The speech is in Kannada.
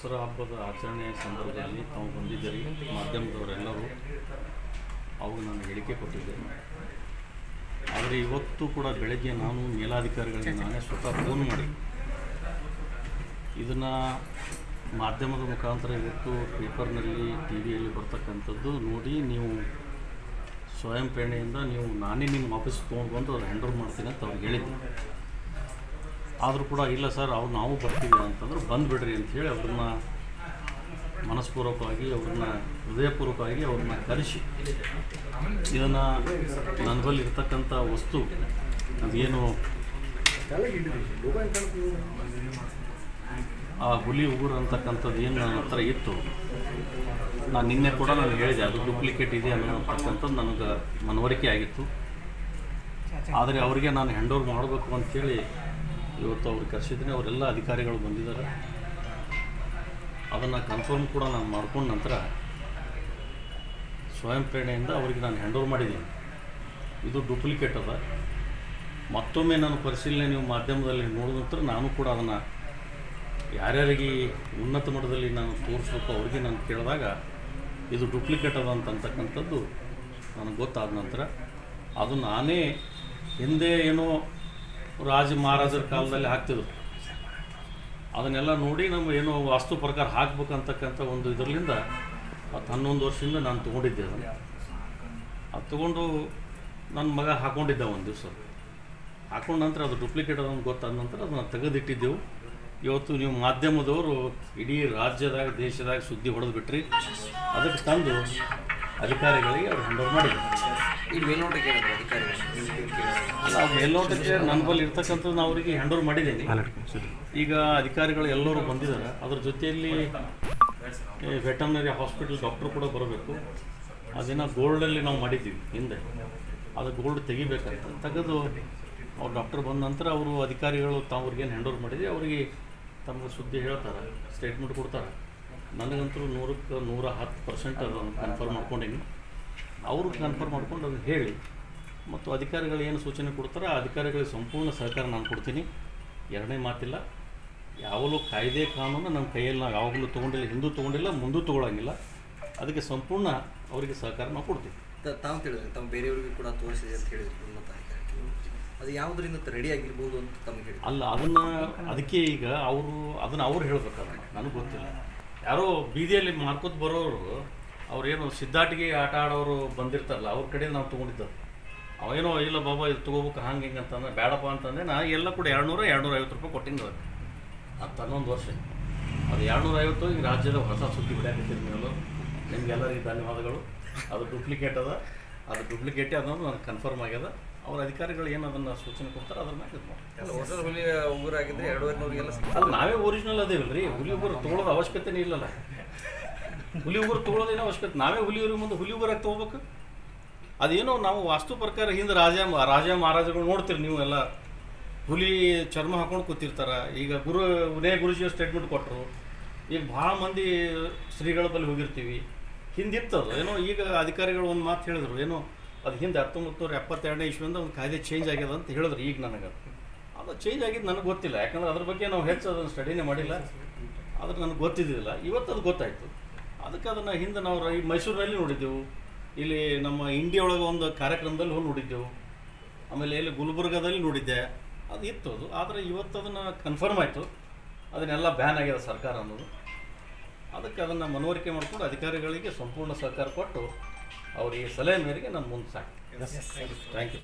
ದಸರಾ ಹಬ್ಬದ ಆಚರಣೆಯ ಸಂದರ್ಭದಲ್ಲಿ ತಾವು ಬಂದಿದ್ದೀರಿ. ಮಾಧ್ಯಮದವರೆಲ್ಲರೂ ಅವಾಗ ನಾನು ಹೇಳಿಕೆ ಕೊಟ್ಟಿದ್ದೆ ಆದರೆ ಇವತ್ತು ಕೂಡ ಬೆಳಗ್ಗೆ ನಾನು ಮೇಲಾಧಿಕಾರಿಗಳಿಗೆ ನಾನೇ ಸ್ವತಃ ಫೋನ್ ಮಾಡಿ ಇದನ್ನು ಮಾಧ್ಯಮದ ಮುಖಾಂತರ ಇವತ್ತು ಪೇಪರ್ನಲ್ಲಿ ಟಿ ವಿಯಲ್ಲಿ ಬರ್ತಕ್ಕಂಥದ್ದು ನೋಡಿ ನೀವು ಸ್ವಯಂ ಪ್ರೇರಣೆಯಿಂದ ನೀವು ನಾನೇ ನಿಮ್ಮ ಆಫೀಸ್ ತೊಗೊಂಡು ಬಂದು ಅದು ಹ್ಯಾಂಡಲ್ ಮಾಡ್ತೀನಿ ಅಂತ ಅವ್ರಿಗೆ ಹೇಳಿದ್ದೆ ಆದರೂ ಕೂಡ ಇಲ್ಲ ಸರ್ ಅವ್ರು ನಾವು ಬರ್ತೀವಿ ಅಂತಂದ್ರೆ ಬಂದುಬಿಡ್ರಿ ಅಂಥೇಳಿ ಅವ್ರನ್ನ ಮನಸ್ಪೂರ್ವಕವಾಗಿ ಅವ್ರನ್ನ ಹೃದಯಪೂರ್ವಕವಾಗಿ ಅವ್ರನ್ನ ಕರೆಸಿ. ಇದನ್ನು ನನ್ನ ಬಳಿ ಇರ್ತಕ್ಕಂಥ ವಸ್ತು ಅದೇನು ಆ ಹುಲಿ ಉಗುರು ಅಂತಕ್ಕಂಥದ್ದು ಏನು ನನ್ನ ಹತ್ರ ಇತ್ತು ನಾನು ನಿನ್ನೆ ಕೂಡ ನಾನು ಹೇಳಿದೆ ಅದು ಡೂಪ್ಲಿಕೇಟ್ ಇದೆ ಅನ್ನೋತಕ್ಕಂಥದ್ದು ನನಗೆ ಮನವರಿಕೆ ಆಗಿತ್ತು. ಆದರೆ ಅವರಿಗೆ ನಾನು ಹ್ಯಾಂಡ್ ಓವರ್ ಮಾಡಬೇಕು ಅಂಥೇಳಿ ಇವತ್ತು ಅವ್ರಿಗೆ ಕರೆಸಿದ್ದೀನಿ ಅವರೆಲ್ಲ ಅಧಿಕಾರಿಗಳು ಬಂದಿದ್ದಾರೆ. ಅದನ್ನು ಕನ್ಫರ್ಮ್ ಕೂಡ ನಾನು ಮಾಡ್ಕೊಂಡ ನಂತರ ಸ್ವಯಂ ಪ್ರೇರಣೆಯಿಂದ ಅವರಿಗೆ ನಾನು ಹ್ಯಾಂಡ್ ಓವರ್ ಮಾಡಿದ್ದೀನಿ. ಇದು ಡೂಪ್ಲಿಕೇಟ್ ಅದ. ಮತ್ತೊಮ್ಮೆ ನಾನು ಪರಿಶೀಲನೆ ನೀವು ಮಾಧ್ಯಮದಲ್ಲಿ ನೋಡಿದ ನಂತರ ನಾನು ಕೂಡ ಅದನ್ನು ಯಾರ್ಯಾರಿಗೆ ಉನ್ನತ ಮಟ್ಟದಲ್ಲಿ ನಾನು ತೋರಿಸ್ಬೇಕು ಅವ್ರಿಗೆ ನಾನು ಕೇಳಿದಾಗ ಇದು ಡೂಪ್ಲಿಕೇಟ್ ಅದ ಅಂತಕ್ಕಂಥದ್ದು ನನಗೆ ಗೊತ್ತಾದ ನಂತರ ಅದು ನಾನೇ ಹಿಂದೆ ಏನೋ ರಾಜ ಮಹಾರಾಜರ ಕಾಲದಲ್ಲಿ ಹಾಕ್ತಿದ್ರು. ಅದನ್ನೆಲ್ಲ ನೋಡಿ ನಮ್ಮ ಏನು ವಾಸ್ತು ಪ್ರಕಾರ ಹಾಕ್ಬೇಕಂತಕ್ಕಂಥ ಒಂದು ಇದರಲ್ಲಿಂದ ಹತ್ತು ಹನ್ನೊಂದು ವರ್ಷದಿಂದ ನಾನು ತೊಗೊಂಡಿದ್ದೆ ಅದನ್ನು. ಅದು ತೊಗೊಂಡು ನನ್ನ ಮಗ ಹಾಕ್ಕೊಂಡಿದ್ದೆ ಒಂದು ದಿವಸ. ಹಾಕೊಂಡ ನಂತರ ಅದು ಡೂಪ್ಲಿಕೇಟ್ ಅದೊಂದು ಗೊತ್ತಾದ ನಂತರ ಅದನ್ನು ತೆಗೆದಿಟ್ಟಿದ್ದೆವು. ಇವತ್ತು ನೀವು ಮಾಧ್ಯಮದವರು ಇಡೀ ರಾಜ್ಯದಾಗ, ದೇಶದಾಗ ಸುದ್ದಿ ಹೊಡೆದು ಬಿಟ್ರಿ. ಅದಕ್ಕೆ ತಂದು ಅಧಿಕಾರಿಗಳಿಗೆ ಅವ್ರು ಹ್ಯಾಂಡ್ ಓವರ್ ಈ ಮೇಲ್ನೋಟಕ್ಕೆ ನನ್ನ ಬಳಿ ಇರ್ತಕ್ಕಂಥದ್ದು ನಾವು ಅವರಿಗೆ ಹ್ಯಾಂಡ್ ಓವರ್ ಮಾಡಿದ್ದೀನಿ ಈಗ ಅಧಿಕಾರಿಗಳು ಎಲ್ಲರೂ ಬಂದಿದ್ದಾರೆ. ಅದ್ರ ಜೊತೆಯಲ್ಲಿ ವೆಟರ್ನರಿ ಹಾಸ್ಪಿಟಲ್ ಡಾಕ್ಟ್ರು ಕೂಡ ಬರಬೇಕು. ಅದನ್ನು ಗೋಲ್ಡಲ್ಲಿ ನಾವು ಮಾಡಿದ್ದೀವಿ ಹಿಂದೆ. ಅದು ಗೋಲ್ಡ್ ತೆಗಿಬೇಕಂತ ತೆಗೆದು ಅವ್ರು ಡಾಕ್ಟರ್ ಬಂದ ನಂತರ ಅವರು ಅಧಿಕಾರಿಗಳು ತಾವ್ರಿಗೇನು ಹ್ಯಾಂಡ್ ಓವರ್ ಮಾಡಿದ್ವಿ. ಅವರಿಗೆ ತಮಗೆ ಸುದ್ದಿ ಹೇಳ್ತಾರೆ ಸ್ಟೇಟ್ಮೆಂಟ್ ಕೊಡ್ತಾರೆ. ನನಗಂತೂ ನೂರಕ್ಕೆ ನೂರ ಹತ್ತು ಪರ್ಸೆಂಟ್ ಅದನ್ನು ಕನ್ಫರ್ಮ್ ಮಾಡ್ಕೊಂಡೀನಿ. ಅವರು ಕನ್ಫರ್ಮ್ ಮಾಡ್ಕೊಂಡು ಅದನ್ನು ಹೇಳಿ. ಮತ್ತು ಅಧಿಕಾರಿಗಳು ಏನು ಸೂಚನೆ ಕೊಡ್ತಾರೋ ಆ ಅಧಿಕಾರಿಗಳಿಗೆ ಸಂಪೂರ್ಣ ಸಹಕಾರ ನಾನು ಕೊಡ್ತೀನಿ. ಎರಡನೇ ಮಾತಿಲ್ಲ. ಯಾವಾಗಲೂ ಕಾಯ್ದೆ ಕಾನೂನು ನಮ್ಮ ಕೈಯಲ್ಲಿ ನಾವು ಯಾವಾಗಲೂ ತೊಗೊಂಡಿಲ್ಲ ಹಿಂದೂ ತೊಗೊಂಡಿಲ್ಲ ಮುಂದೂ ತೊಗೊಳಂಗಿಲ್ಲ. ಅದಕ್ಕೆ ಸಂಪೂರ್ಣ ಅವರಿಗೆ ಸಹಕಾರ ನಾವು ಕೊಡ್ತೀವಿ. ತಾವು ಕೇಳಿದ್ರೆ ತಮ್ಮ ಬೇರೆಯವರಿಗೂ ಕೂಡ ತೋರಿಸಿದೆ ಅಂತ ಹೇಳಿದ್ರು ಉನ್ನತ ಅದು ಯಾವುದರಿಂದ ರೆಡಿ ಆಗಿರ್ಬೋದು ಅಂತ ತಮಗೆ ಹೇಳಿ ಅಲ್ಲ ಅದನ್ನು ಅದಕ್ಕೆ ಈಗ ಅವರು ಅದನ್ನು ಅವ್ರು ಹೇಳ್ಬೇಕಾದ್ರೆ ನನಗೆ ಗೊತ್ತಿಲ್ಲ. ಯಾರೋ ಬೀದಿಯಲ್ಲಿ ಮಾರ್ಕೋತ್ ಬರೋರು ಅವ್ರೇನು ಸಿದ್ಧಾಟಿಗೆ ಆಟ ಆಡೋರು ಬಂದಿರ್ತಾರಲ್ಲ ಅವ್ರ ಕಡೆ ನಾವು ತೊಗೊಂಡಿದ್ದು ಅವೇನೋ ಇಲ್ಲ ಬಾಬಾ ಇದು ತೊಗೋಬೇಕು ಹಂಗೆ ಹಿಂಗೆ ಅಂತಂದ್ರೆ ಬೇಡಪ್ಪ ಅಂತಂದ್ರೆ ನಾ ಎಲ್ಲ ಕೂಡ ಎರಡುನೂರ ಎರಡುನೂರ ಐವತ್ತು ರೂಪಾಯಿ ಕೊಟ್ಟಿನಿ ಅವ್ರಿಗೆ ಹತ್ತು ಹನ್ನೊಂದು ವರ್ಷ. ಅದು ಎರಡುನೂರ ಐವತ್ತು ಈಗ ರಾಜ್ಯದ ಹೊಸ ಸುದ್ದಿ ಬಿಡಾಕತ್ತಿದ ಮೇಲೂ. ನಿಮ್ಗೆಲ್ಲರಿಗೆ ಧನ್ಯವಾದಗಳು. ಅದು ಡೂಪ್ಲಿಕೇಟ್ ಅದ. ಅದು ಡೂಪ್ಲಿಕೇಟೇ ಅನ್ನೋದು ನನಗೆ ಕನ್ಫರ್ಮ್ ಆಗ್ಯದ. ಅವ್ರ ಅಧಿಕಾರಿಗಳು ಏನು ಅದನ್ನು ಸೂಚನೆ ಕೊಡ್ತಾರೆ ಅದ್ರ ಮ್ಯಾಗ ಅದು ನಾವೇ ಒರಿಜಿನಲ್ ಅದೇವಲ್ರಿ? ಹುಲಿ ಉಗುರು ತೊಗೊಳೋದು ಅವಶ್ಯಕತೆನೇ ಇಲ್ಲಲ್ಲ. ಹುಲಿ ಉಗುರು ತೊಗೊಳೋದೇನೋ ಅವಶ್ಯಕತೆ? ನಾವೇ ಹುಲಿ ಉರಿ ಮುಂದೆ ಹುಲಿ ಉಗುರಾಗಿ ತೊಗೋಬೇಕು? ಅದೇನೋ ನಾವು ವಾಸ್ತು ಪ್ರಕಾರ ಹಿಂದೆ ರಾಜ ರಾಜ ಮಹಾರಾಜಗಳು ನೋಡ್ತೀರಿ ನೀವು ಎಲ್ಲ. ಹುಲಿ ಚರ್ಮ ಹಾಕೊಂಡು ಕೂತಿರ್ತಾರೆ. ಈಗ ಗುರು, ಉದಯ ಗುರುಜಿಯವ್ರು ಸ್ಟೇಟ್ಮೆಂಟ್ ಕೊಟ್ಟರು ಈಗ ಭಾಳ ಮಂದಿ ಶ್ರೀಗಳ ಬಳಿ ಹೋಗಿರ್ತೀವಿ. ಹಿಂದಿತ್ತದು ಏನೋ ಈಗ ಅಧಿಕಾರಿಗಳು ಒಂದು ಮಾತು ಹೇಳಿದ್ರು. ಏನೋ ಅದು ಹಿಂದೆ ಹತ್ತೊಂಬತ್ತು ನೂರ ಎಪ್ಪತ್ತೆರಡನೇ ಇಸ್ವಿಯಿಂದ ಒಂದು ಕಾಯ್ದೆ ಚೇಂಜ್ ಆಗ್ಯದ ಅಂತ ಹೇಳಿದ್ರು ಈಗ ನನಗೆ ಅದು. ಚೇಂಜ್ ಆಗಿದ್ದು ನನಗೆ ಗೊತ್ತಿಲ್ಲ. ಯಾಕಂದ್ರೆ ಅದ್ರ ಬಗ್ಗೆ ನಾವು ಹೆಚ್ಚು ಅದನ್ನು ಸ್ಟಡಿನೇ ಮಾಡಿಲ್ಲ. ಆದ್ರೆ ನನಗೆ ಗೊತ್ತಿದ್ದಿಲ್ಲ ಇವತ್ತು ಅದು ಗೊತ್ತಾಯಿತು. ಅದಕ್ಕೆ ಅದನ್ನು ಹಿಂದೆ ನಾವು ಈ ಮೈಸೂರಿನಲ್ಲಿ ನೋಡಿದ್ದೆವು. ಇಲ್ಲಿ ನಮ್ಮ ಇಂಡಿಯಾ ಒಳಗೆ ಒಂದು ಕಾರ್ಯಕ್ರಮದಲ್ಲಿ ಹೋಗಿ ನೋಡಿದ್ದೆವು. ಆಮೇಲೆ ಇಲ್ಲಿ ಗುಲ್ಬರ್ಗದಲ್ಲಿ ನೋಡಿದ್ದೆ. ಅದು ಇತ್ತು ಅದು. ಆದರೆ ಇವತ್ತು ಅದನ್ನು ಕನ್ಫರ್ಮ್ ಆಯಿತು. ಅದನ್ನೆಲ್ಲ ಬ್ಯಾನ್ ಆಗ್ಯದ ಸರ್ಕಾರ ಅನ್ನೋದು. ಅದಕ್ಕೆ ಅದನ್ನು ಮನವರಿಕೆ ಮಾಡಿಕೊಂಡು ಅಧಿಕಾರಿಗಳಿಗೆ ಸಂಪೂರ್ಣ ಸಹಕಾರ ಕೊಟ್ಟು ಅವರಿಗೆ ಸಲಹೆ ಮೇರೆಗೆ ನಾನು ಮುಂದೆ ಸಾಕು ಥ್ಯಾಂಕ್ ಯು